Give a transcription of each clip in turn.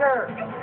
Roger.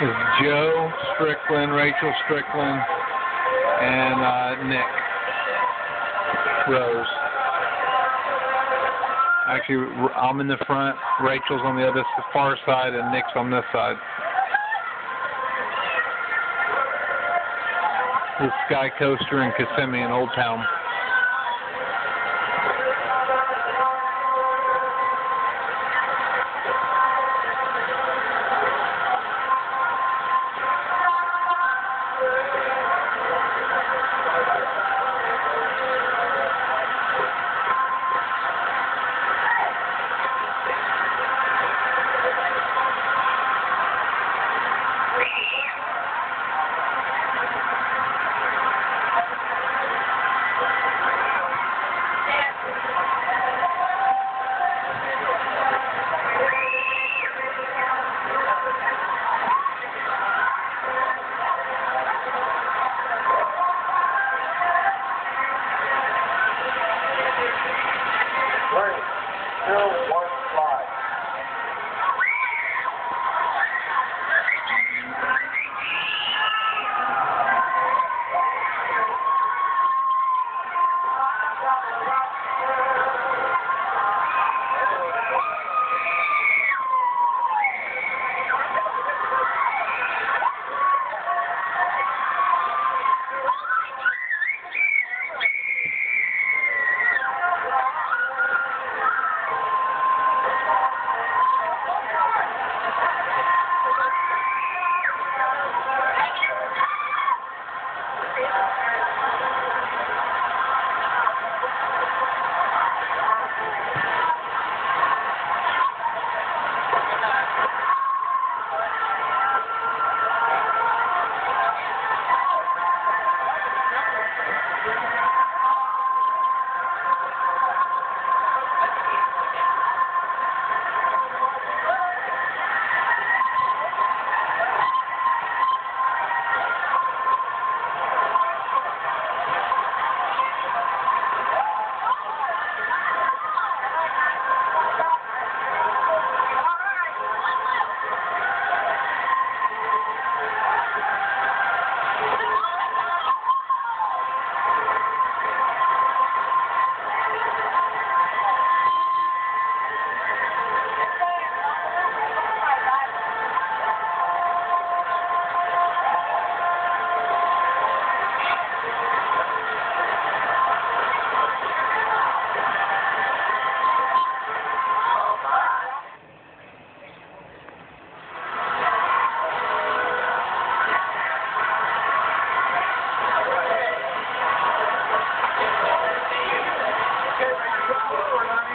Is Joe Strickland, Rachel Strickland, and uh, Nick Rose. Actually, I'm in the front, Rachel's on the other far side, and Nick's on this side. This is Sky Coaster in Kissimmee in Old Town. Three, two, one,